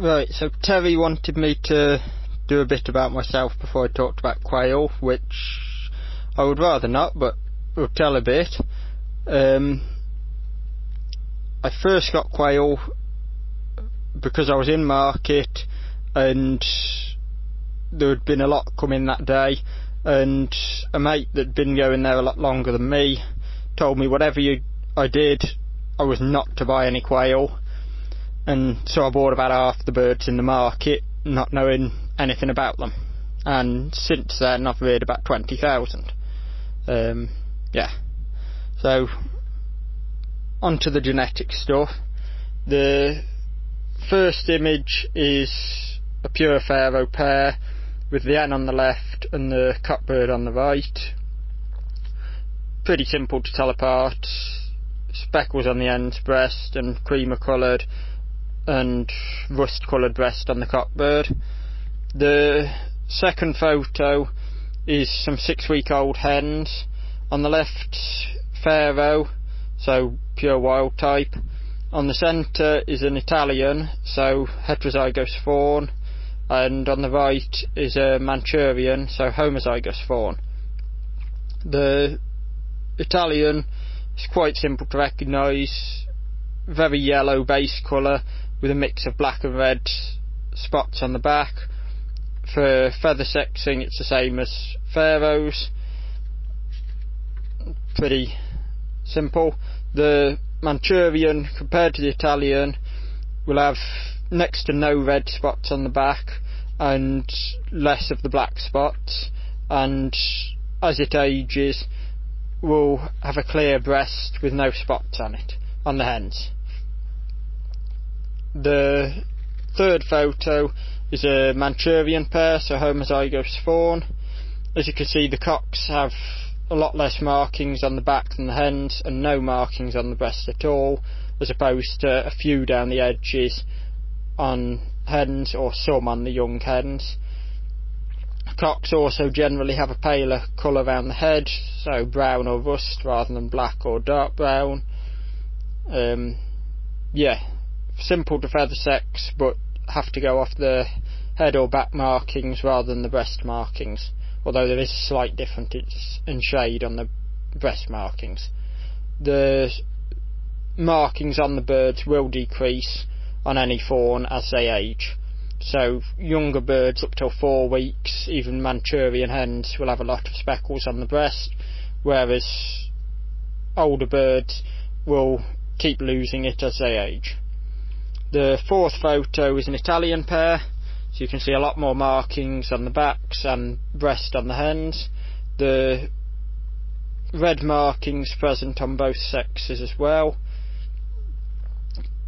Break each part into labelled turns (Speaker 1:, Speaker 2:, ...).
Speaker 1: Right, so Terry wanted me to do a bit about myself before I talked about quail, which I would rather not, but we'll tell a bit. Um, I first got quail because I was in market and there had been a lot coming that day and a mate that'd been going there a lot longer than me told me whatever you I did I was not to buy any quail and so I bought about half the birds in the market not knowing anything about them. And since then I've reared about 20,000 um, yeah. So onto the genetic stuff. The first image is a pure Pharaoh pair with the hen on the left and the cockbird on the right. Pretty simple to tell apart. Speckles on the hen's breast and creamer coloured and rust coloured breast on the cockbird. The second photo is some six week old hens. On the left, Pharaoh, so pure wild type. On the centre is an Italian, so heterozygous fawn and on the right is a Manchurian, so homozygous fawn. The Italian is quite simple to recognise, very yellow base colour with a mix of black and red spots on the back. For feather sexing, it's the same as Pharaohs. Pretty simple. The Manchurian, compared to the Italian, will have next to no red spots on the back and less of the black spots and as it ages will have a clear breast with no spots on it on the hens. The third photo is a Manchurian pair, so homozygous fawn. As you can see the cocks have a lot less markings on the back than the hens and no markings on the breast at all as opposed to a few down the edges on hens or some on the young hens. Cocks also generally have a paler colour around the head, so brown or rust rather than black or dark brown. Um, yeah, simple to feather sex, but have to go off the head or back markings rather than the breast markings, although there is a slight difference in shade on the breast markings. The markings on the birds will decrease on any fawn as they age. So younger birds up till four weeks, even Manchurian hens, will have a lot of speckles on the breast, whereas older birds will keep losing it as they age. The fourth photo is an Italian pair, so you can see a lot more markings on the backs and breast on the hens. The red markings present on both sexes as well.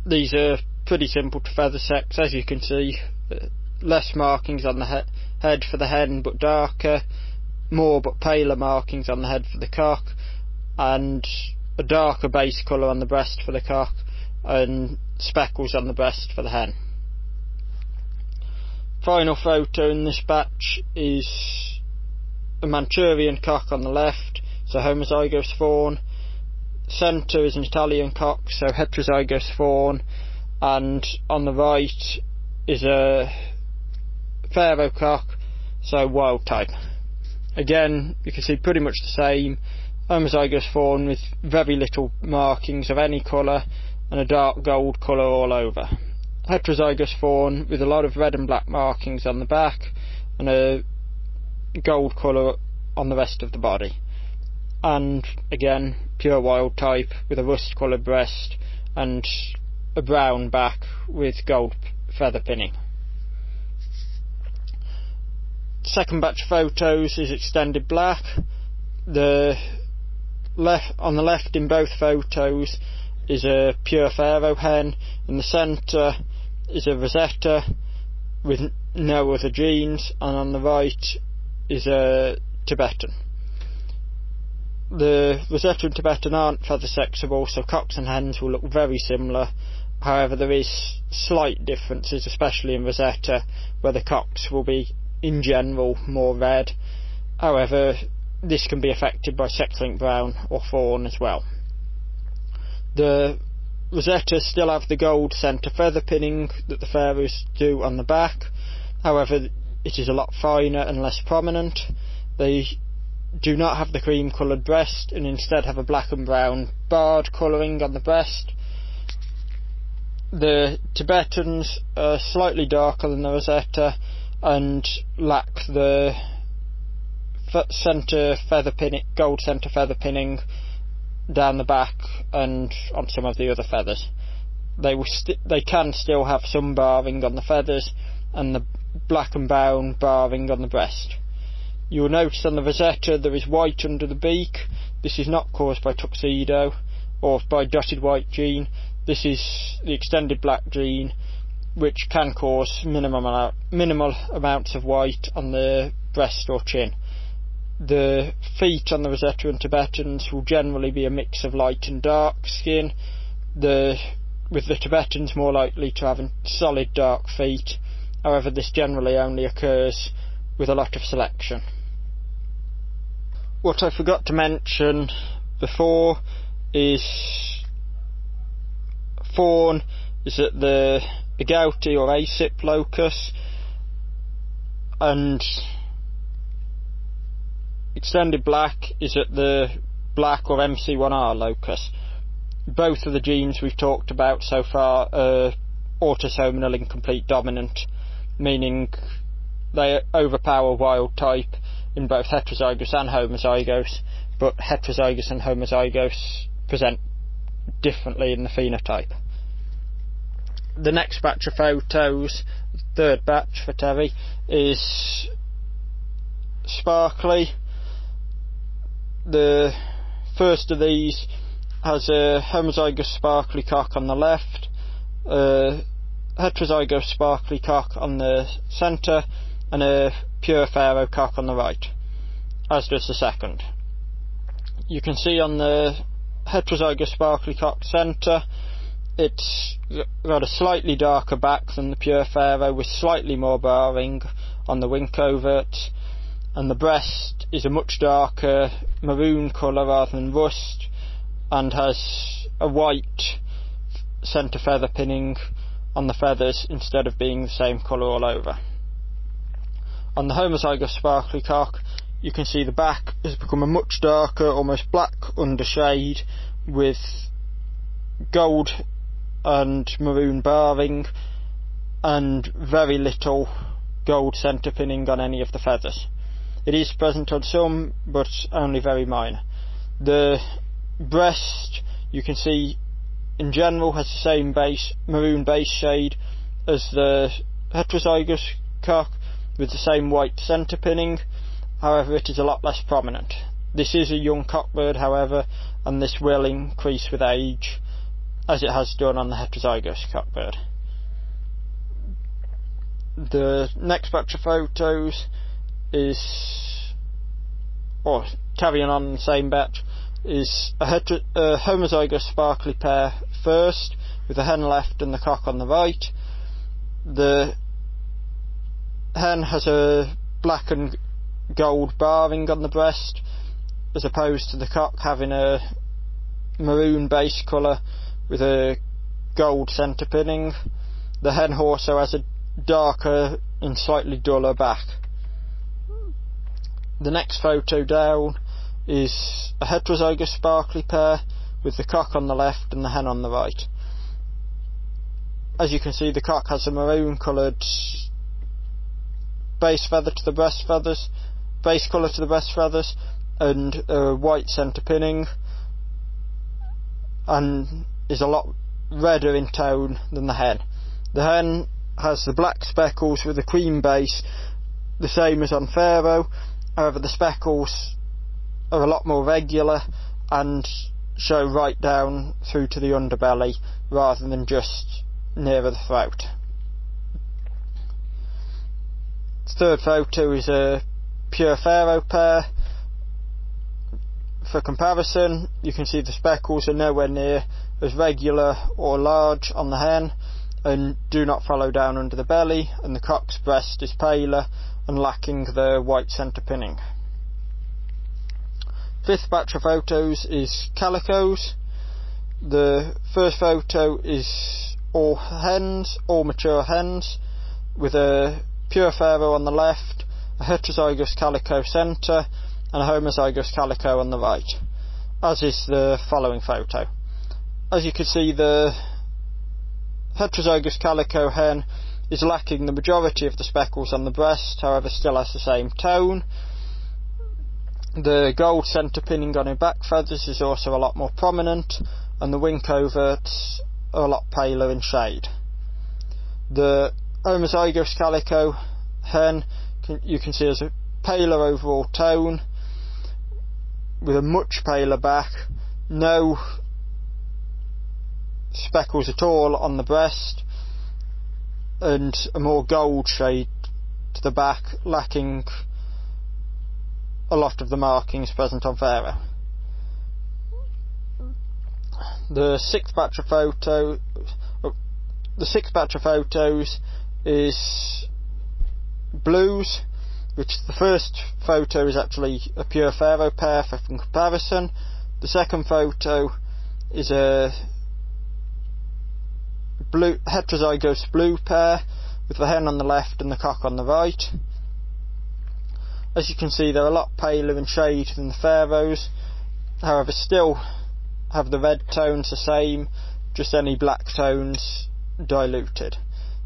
Speaker 1: These are pretty simple to feather sex, as you can see. Less markings on the he head for the hen, but darker. More but paler markings on the head for the cock, and a darker base colour on the breast for the cock, and speckles on the breast for the hen. Final photo in this batch is a Manchurian cock on the left, so homozygous fawn. Centre is an Italian cock, so heterozygous fawn and on the right is a Pharaoh cock, so wild type. Again, you can see pretty much the same homozygous fawn with very little markings of any colour and a dark gold colour all over. Heterozygous fawn with a lot of red and black markings on the back and a gold colour on the rest of the body. And again, pure wild type with a rust coloured breast and a brown back with gold feather pinning. Second batch of photos is extended black. The left on the left in both photos is a pure Pharaoh hen. In the centre is a Rosetta with no other genes, and on the right is a Tibetan. The Rosetta and Tibetan aren't feather sexable, so cocks and hens will look very similar However, there is slight differences, especially in Rosetta, where the cocks will be, in general, more red. However, this can be affected by sex-linked brown or fawn as well. The Rosettas still have the gold centre feather pinning that the Pharaohs do on the back. However, it is a lot finer and less prominent. They do not have the cream coloured breast and instead have a black and brown barred colouring on the breast. The Tibetans are slightly darker than the Rosetta and lack the centre feather pinning, gold centre feather pinning down the back and on some of the other feathers. They will st- they can still have some barring on the feathers and the black and brown barring on the breast. You will notice on the Rosetta there is white under the beak. This is not caused by tuxedo or by dotted white gene. This is the extended black gene which can cause minimal, minimal amounts of white on the breast or chin. The feet on the Rosetta and Tibetans will generally be a mix of light and dark skin. The with the Tibetans more likely to have solid dark feet. However, this generally only occurs with a lot of selection. What I forgot to mention before is fawn is that the agouti or ASIP locus and extended black is at the black or MC1R locus. Both of the genes we've talked about so far are autosomal incomplete dominant, meaning they overpower wild type in both heterozygous and homozygous, but heterozygous and homozygous present differently in the phenotype. The next batch of photos, third batch for Terry, is sparkly the first of these has a homozygous sparkly cock on the left, a heterozygous sparkly cock on the centre, and a pure pharaoh cock on the right, as does the second. You can see on the heterozygous sparkly cock centre, it's got a slightly darker back than the pure pharaoh with slightly more barring on the wing coverts and the breast is a much darker maroon colour rather than rust and has a white centre feather pinning on the feathers instead of being the same colour all over. On the homozygous sparkly cock you can see the back has become a much darker, almost black undershade with gold and maroon barring and very little gold centre pinning on any of the feathers. It is present on some, but only very minor. The breast, you can see, in general, has the same base maroon base shade as the heterozygous cock, with the same white centre pinning. However, it is a lot less prominent. This is a young cockbird, however, and this will increase with age, as it has done on the heterozygous cockbird. The next batch of photos is, oh, or carrying on the same batch, is a, heter- a homozygous sparkly pair first, with the hen left and the cock on the right. The hen has a black and gold barring on the breast, as opposed to the cock having a maroon base colour with a gold centre pinning. The hen also has a darker and slightly duller back. The next photo down is a heterozygous sparkly pair with the cock on the left and the hen on the right. As you can see, the cock has a maroon coloured base feather to the breast feathers, base colour to the breast feathers, and a white centre pinning, and is a lot redder in tone than the hen. The hen has the black speckles with a cream base, the same as on Pharaoh, However, the speckles are a lot more regular and show right down through to the underbelly rather than just nearer the throat. The third photo is a pure pharaoh pair. For comparison, you can see the speckles are nowhere near as regular or large on the hen and do not follow down under the belly, and the cock's breast is paler and lacking the white centre pinning. Fifth batch of photos is calicos. The first photo is all hens, all mature hens, with a pure pharaoh on the left, a heterozygous calico centre, and a homozygous calico on the right, as is the following photo. As you can see, the heterozygous calico hen is lacking the majority of the speckles on the breast, however still has the same tone. The gold centre pinning on her back feathers is also a lot more prominent, and the wing coverts are a lot paler in shade. The homozygous calico hen you can see has a paler overall tone with a much paler back, no speckles at all on the breast, and a more gold shade to the back, lacking a lot of the markings present on Pharaoh. The sixth batch of photo, the sixth batch of photos is blues, which the first photo is actually a pure Pharaoh pair for comparison. The second photo is a blue heterozygous blue pair with the hen on the left and the cock on the right. As you can see they're a lot paler in shade than the Pharaohs, however still have the red tones the same, just any black tones diluted.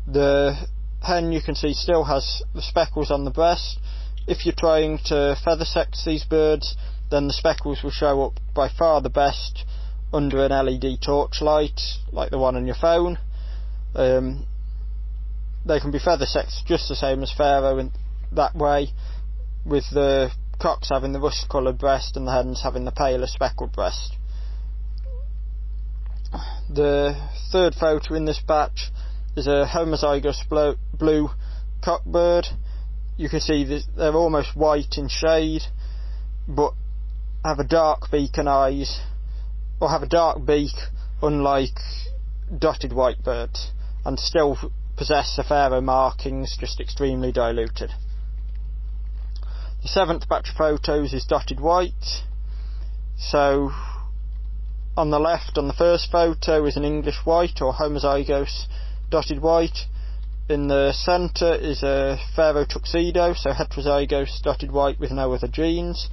Speaker 1: The hen you can see still has the speckles on the breast. If you're trying to feather sex these birds, then the speckles will show up by far the best under an LED torchlight, like the one on your phone. Um, they can be feather sexed just the same as Pharaoh in that way, with the cocks having the rust coloured breast and the hens having the paler speckled breast. The third photo in this batch is a homozygous blue cockbird. You can see they're almost white in shade, but have a dark beak and eyes, or have a dark beak, unlike dotted white birds, and still possess pharaoh markings, just extremely diluted. The seventh batch of photos is dotted white. So, on the left, on the first photo, is an English white or homozygous dotted white. In the centre is a Pharaoh tuxedo, so heterozygous dotted white with no other genes.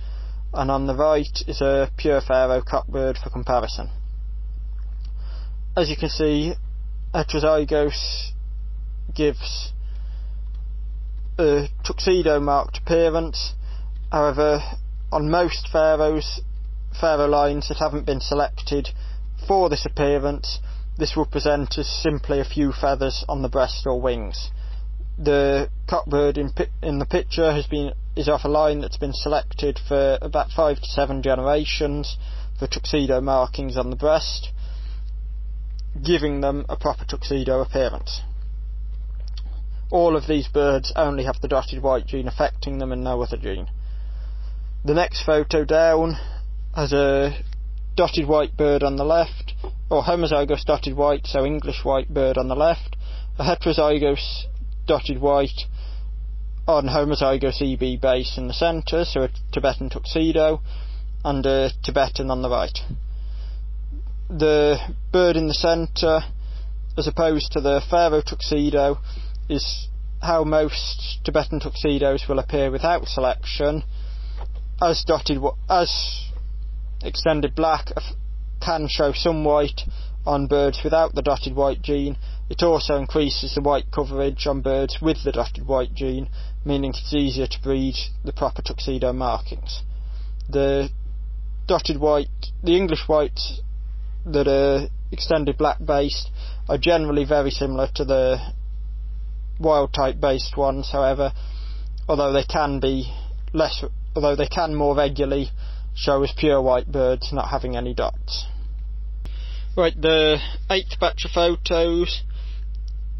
Speaker 1: And on the right is a pure Pharaoh cockbird for comparison. As you can see, heterozygous gives a tuxedo marked appearance. However, on most pharaohs, pharaoh lines that haven't been selected for this appearance, this will present as simply a few feathers on the breast or wings. The cockbird in, in the picture has been is off a line that's been selected for about five to seven generations for tuxedo markings on the breast, giving them a proper tuxedo appearance. All of these birds only have the dotted white gene affecting them and no other gene. The next photo down has a dotted white bird on the left, or homozygous dotted white, so English white bird on the left, a heterozygous dotted white on homozygous EB base in the centre, so a Tibetan tuxedo, and a Tibetan on the right. The bird in the centre, as opposed to the Pharaoh tuxedo, is how most Tibetan tuxedos will appear without selection, as dotted as extended black can show some white on birds without the dotted white gene. It also increases the white coverage on birds with the dotted white gene, meaning it's easier to breed the proper tuxedo markings. The dotted white, the English whites that are extended black based are generally very similar to the wild type based ones, however, although they can be less, although they can more regularly show as pure white birds not having any dots. Right, the eighth batch of photos.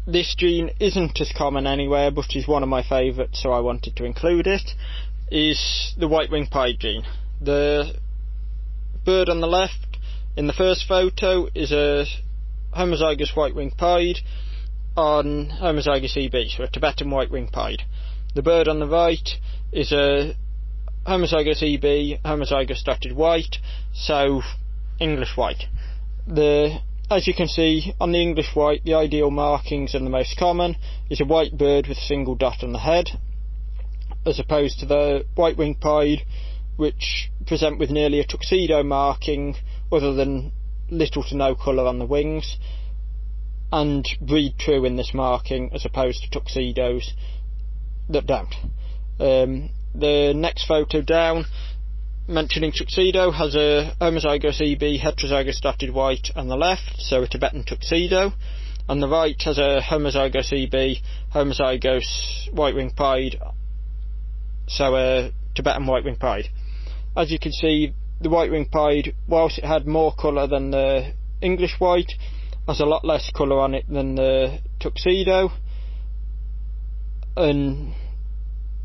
Speaker 1: This gene isn't as common anywhere, but is one of my favourites, so I wanted to include it. Is the white-winged pied gene. The bird on the left in the first photo is a homozygous white-winged pied on homozygous EB, so a Tibetan white-winged pied. The bird on the right is a homozygous EB, homozygous dotted white, so English white. The as you can see on the English white, the ideal markings and the most common is a white bird with a single dot on the head, as opposed to the white-winged pied, which present with nearly a tuxedo marking, other than little to no colour on the wings, and breed true in this marking as opposed to tuxedos that don't. Um, the next photo down mentioning tuxedo has a homozygous EB heterozygous dotted white on the left, so a Tibetan tuxedo. On the right has a homozygous EB homozygous white wing pied, so a Tibetan white wing pied. As you can see, the white-winged pied, whilst it had more colour than the English white, has a lot less colour on it than the tuxedo. And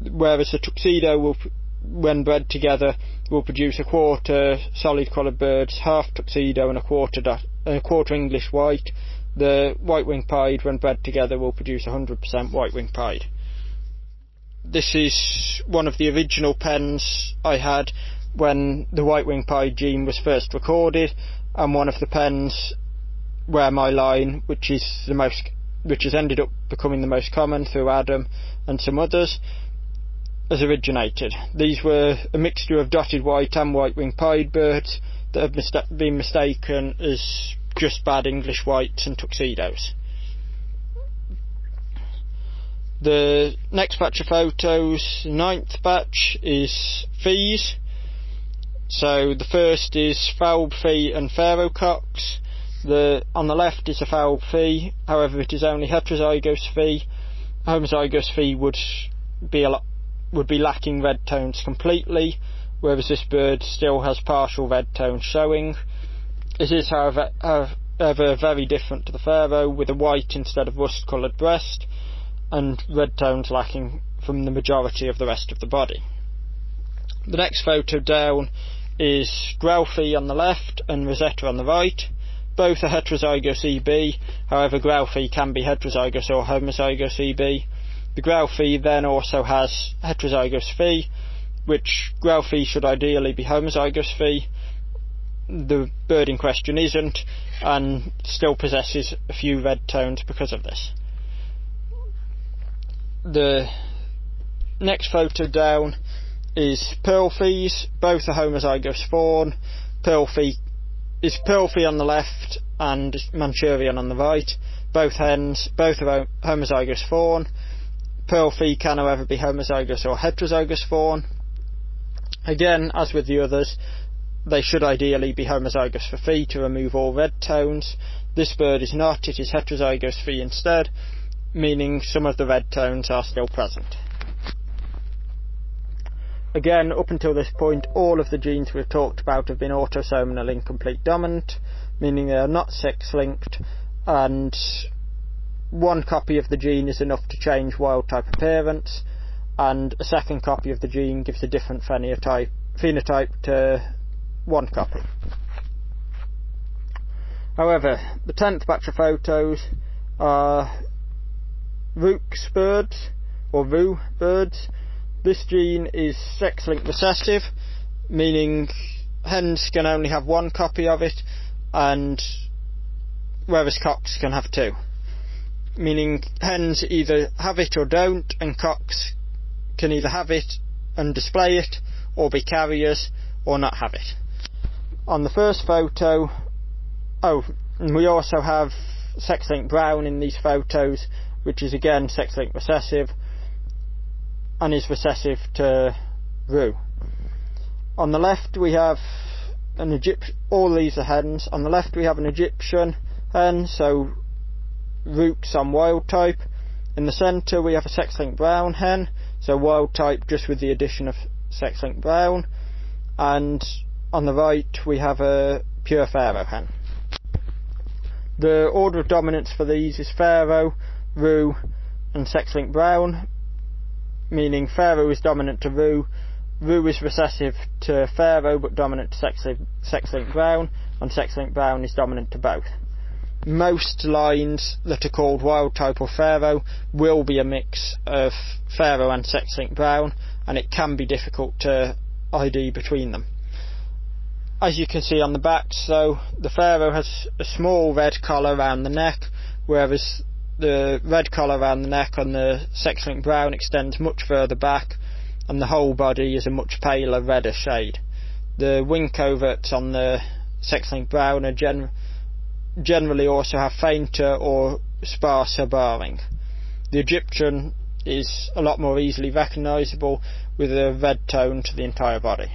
Speaker 1: whereas the tuxedo will when bred together, will produce a quarter solid coloured birds, half tuxedo and a quarter and a quarter English white. The white-winged pied, when bred together, will produce 100% white-winged pied. This is one of the original pens I had when the white-winged pied gene was first recorded, and one of the pens where my line, which is the most, which has ended up becoming the most common through Adam and some others, has originated. These were a mixture of dotted white and white-winged pied birds that have been mistaken as just bad English whites and tuxedos. The next batch of photos, ninth batch, is fees. So the first is Falb Fee and cocks. The, on the left is a Falb Fee, however it is only heterozygous Fee. Homozygous Fee would be a lot would be lacking red tones completely, whereas this bird still has partial red tones showing. It is, however, however very different to the Pharaoh, with a white instead of rust coloured breast, and red tones lacking from the majority of the rest of the body. The next photo down is Grau Fee on the left and Rosetta on the right. Both are heterozygous EB, however Grau Fee can be heterozygous or homozygous EB. The Grau Fee then also has heterozygous Fee, which Grau Fee should ideally be homozygous Fee. The bird in question isn't, and still possesses a few red tones because of this. The next photo down is pearl Fees, both are homozygous fawn. Pearl Fee is pearl Fee on the left and Manchurian on the right. Both hens, both are homozygous fawn. Pearl Fee can however be homozygous or heterozygous fawn. Again, as with the others, they should ideally be homozygous for Fee to remove all red tones. This bird is not, it is heterozygous Fee instead, meaning some of the red tones are still present. Again, up until this point, all of the genes we've talked about have been autosomal incomplete dominant, meaning they are not sex linked, and one copy of the gene is enough to change wild type appearance, and a second copy of the gene gives a different phenotype, phenotype to one copy. However, the tenth batch of photos are Rook's birds, or Roux birds. This gene is sex-linked recessive, meaning hens can only have one copy of it, and whereas cocks can have two meaning hens either have it or don't, and cocks can either have it and display it, or be carriers, or not have it. On the first photo, oh, we also have sex-linked brown in these photos, which is again sex-linked recessive, and is recessive to Roux. On the left we have an Egyptian, All these are hens. On the left we have an Egyptian hen, so roots on wild type. In the centre we have a sex-linked brown hen, so wild type just with the addition of sex-linked brown. And on the right we have a pure Pharaoh hen. The order of dominance for these is Pharaoh, Roux, and sex-linked brown, meaning Pharaoh is dominant to Roux, Roux is recessive to Pharaoh but dominant to sex-linked brown, and sex-linked brown is dominant to both most lines that are called wild type or Pharaoh will be a mix of Pharaoh and sex-linked brown, and it can be difficult to ID between them. as you can see on the back, so the Pharaoh has a small red collar around the neck, whereas the red collar around the neck on the sex-linked brown extends much further back, and the whole body is a much paler redder shade. The wing coverts on the sex-linked brown are gen- generally also have fainter or sparser barring. The Egyptian is a lot more easily recognisable with a red tone to the entire body.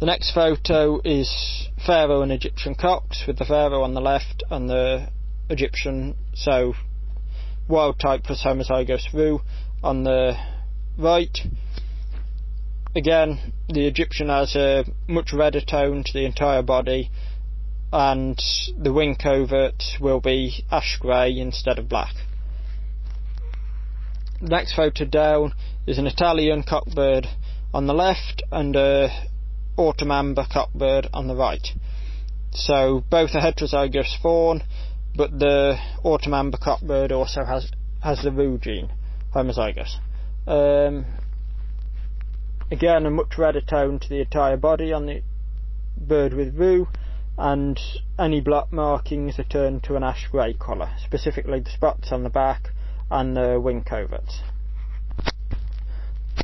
Speaker 1: The next photo is Pharaoh and Egyptian cocks with the Pharaoh on the left and the Egyptian, so wild type plus homozygous roux on the right. Again, the Egyptian has a much redder tone to the entire body and the wing covert will be ash grey instead of black. Next photo down is an Italian cockbird on the left and a autumn amber cockbird on the right. So both are heterozygous fawn, but the autumn amber cockbird also has has the roux gene, homozygous. Um, again, a much redder tone to the entire body on the bird with roux, and any black markings are turned to an ash grey colour, specifically the spots on the back and the wing coverts.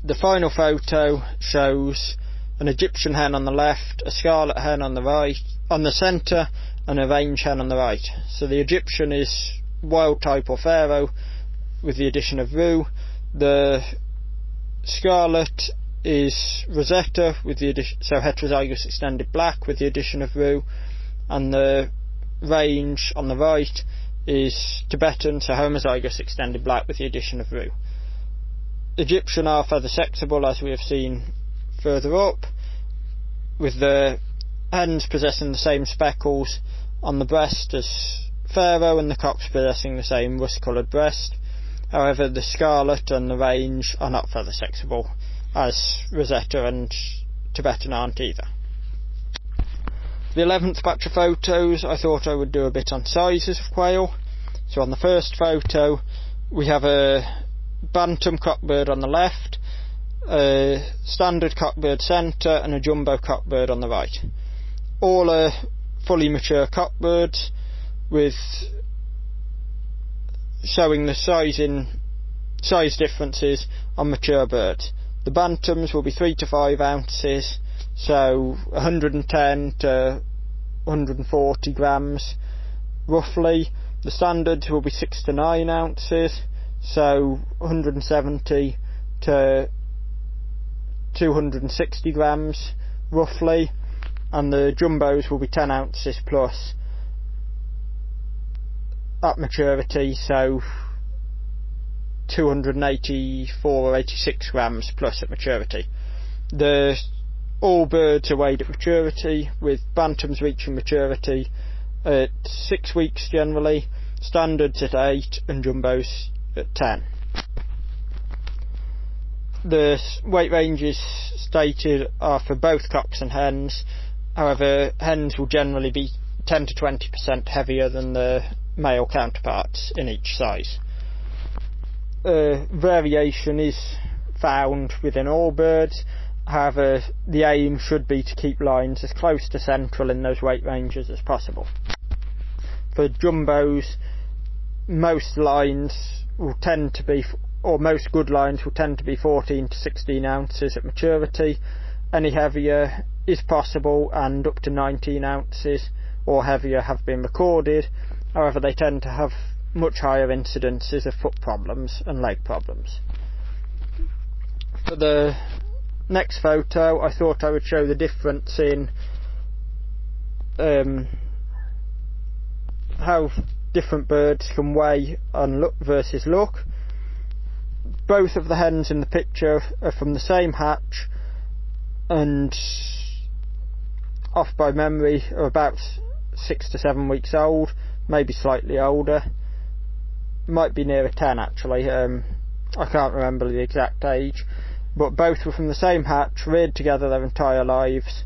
Speaker 1: The final photo shows an Egyptian hen on the left, a scarlet hen on the right, on the centre, and a range hen on the right. So the Egyptian is wild type or pharaoh with the addition of roux. The scarlet is Rosetta with the addition, so heterozygous extended black with the addition of roux, and the range on the right is Tibetan, so homozygous extended black with the addition of roux. Egyptian are feather sexable as we have seen further up, with the hens possessing the same speckles on the breast as Pharaoh and the cocks possessing the same rust coloured breast. However, the scarlet and the range are not feather sexable, as Rosetta and Tibetan aren't either. The 11th batch of photos, I thought I would do a bit on sizes of quail. So on the first photo, we have a bantam cockbird on the left, a standard cockbird centre, and a jumbo cockbird on the right. All are fully mature cockbirds with showing the size in size differences on mature birds. The bantams will be 3 to 5 ounces, so 110 to 140 grams roughly. The standards will be 6 to 9 ounces, so 170 to 260 grams roughly, and the jumbos will be 10 ounces plus at maturity, so 284 or 86 grams plus at maturity. The all birds are weighed at maturity, with bantams reaching maturity at six weeks generally, standards at eight, and jumbos at ten. The weight ranges stated are for both cocks and hens. However, hens will generally be 10 to 20% heavier than the male counterparts in each size. Uh, variation is found within all birds. However, the aim should be to keep lines as close to central in those weight ranges as possible. For jumbos, most lines will tend to be, or most good lines will tend to be 14 to 16 ounces at maturity. Any heavier is possible, and up to 19 ounces or heavier have been recorded. However, they tend to have much higher incidences of foot problems and leg problems. For the next photo, I thought I would show the difference in um, how different birds can weigh on look versus look. Both of the hens in the picture are from the same hatch and off by memory are about six to seven weeks old, maybe slightly older. Might be nearer ten actually. Um, I can't remember the exact age but both were from the same hatch, reared together their entire lives,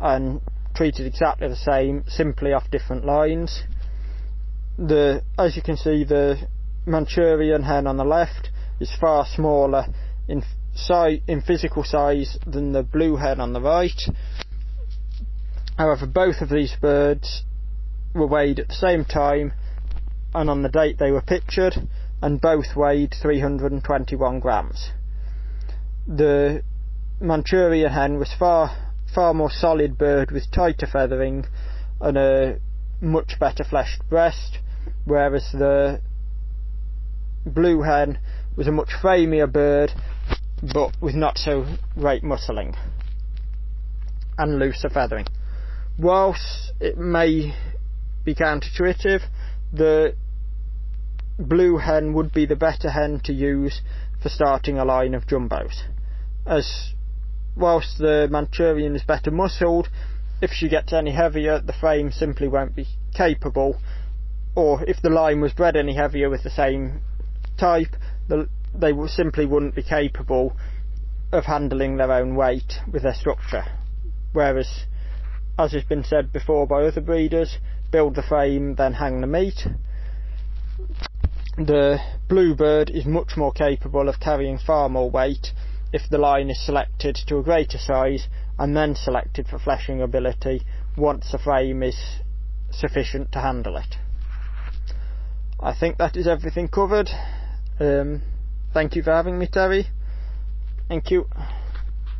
Speaker 1: and treated exactly the same, simply off different lines. The, as you can see, the Manchurian hen on the left is far smaller in, in physical size than the blue hen on the right, However, both of these birds were weighed at the same time and on the date they were pictured, and both weighed 321 grams. The Manchurian hen was far far more solid bird with tighter feathering and a much better fleshed breast, whereas the blue hen was a much framier bird but with not so great muscling and looser feathering. Whilst it may be counterintuitive, the blue hen would be the better hen to use for starting a line of jumbos. As whilst the Manchurian is better muscled, if she gets any heavier, the frame simply won't be capable. Or if the line was bred any heavier with the same type, the, they simply wouldn't be capable of handling their own weight with their structure. Whereas, as has been said before by other breeders, build the frame, then hang the meat. The bluebird is much more capable of carrying far more weight if the line is selected to a greater size and then selected for fleshing ability once the frame is sufficient to handle it. I think that is everything covered. Um, thank you for having me, Terry. Thank you.